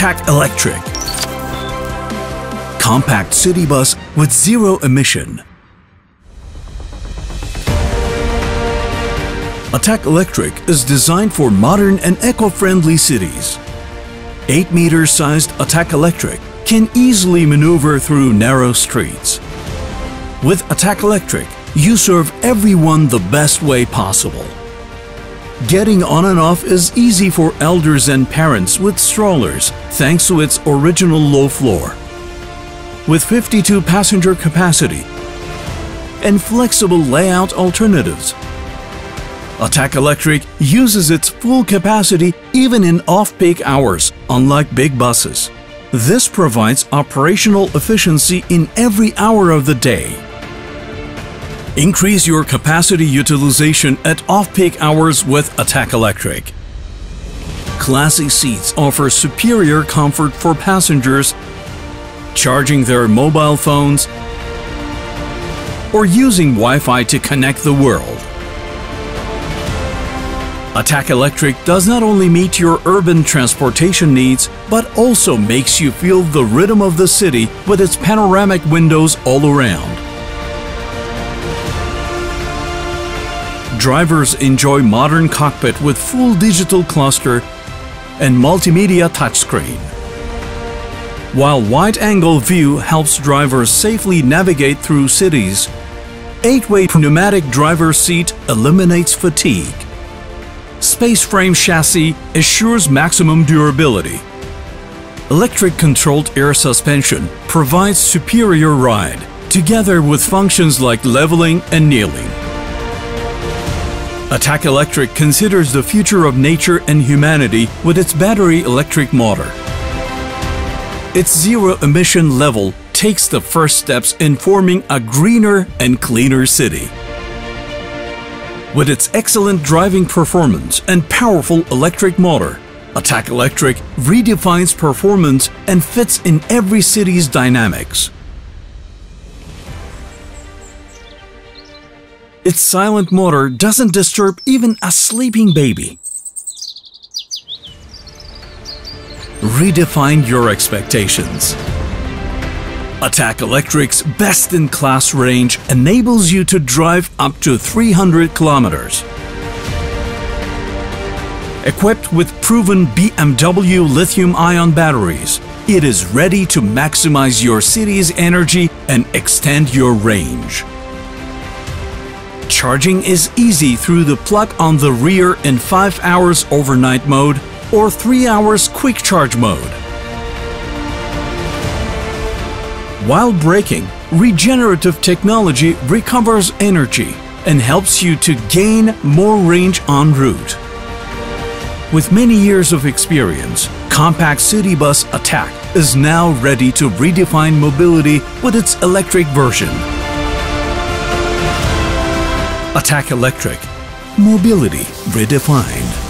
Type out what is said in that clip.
Atak Electric. Compact city bus with zero emission. Atak Electric is designed for modern and eco-friendly cities. 8 meter sized Atak Electric can easily maneuver through narrow streets. With Atak Electric, you serve everyone the best way possible. Getting on and off is easy for elders and parents with strollers thanks to its original low floor. With 52 passenger capacity and flexible layout alternatives, Atak Electric uses its full capacity even in off-peak hours, unlike big buses. This provides operational efficiency in every hour of the day. Increase your capacity utilization at off-peak hours with Atak Electric. Classy seats offer superior comfort for passengers charging their mobile phones or using Wi-Fi to connect the world. Atak Electric does not only meet your urban transportation needs, but also makes you feel the rhythm of the city with its panoramic windows all around. Drivers enjoy modern cockpit with full digital cluster and multimedia touchscreen. While wide-angle view helps drivers safely navigate through cities, 8-way pneumatic driver seat eliminates fatigue. Space frame chassis assures maximum durability. Electric-controlled air suspension provides superior ride, together with functions like leveling and kneeling. Atak Electric considers the future of nature and humanity with its battery electric motor. Its zero emission level takes the first steps in forming a greener and cleaner city. With its excellent driving performance and powerful electric motor, Atak Electric redefines performance and fits in every city's dynamics. Its silent motor doesn't disturb even a sleeping baby. Redefine your expectations. Atak Electric's best-in-class range enables you to drive up to 300 kilometers. Equipped with proven BMW lithium-ion batteries, it is ready to maximize your city's energy and extend your range. Charging is easy through the plug on the rear in 5 hours overnight mode or 3 hours quick charge mode. While braking, regenerative technology recovers energy and helps you to gain more range en route. With many years of experience, Compact City Bus Atak is now ready to redefine mobility with its electric version. Atak Electric. Mobility redefined.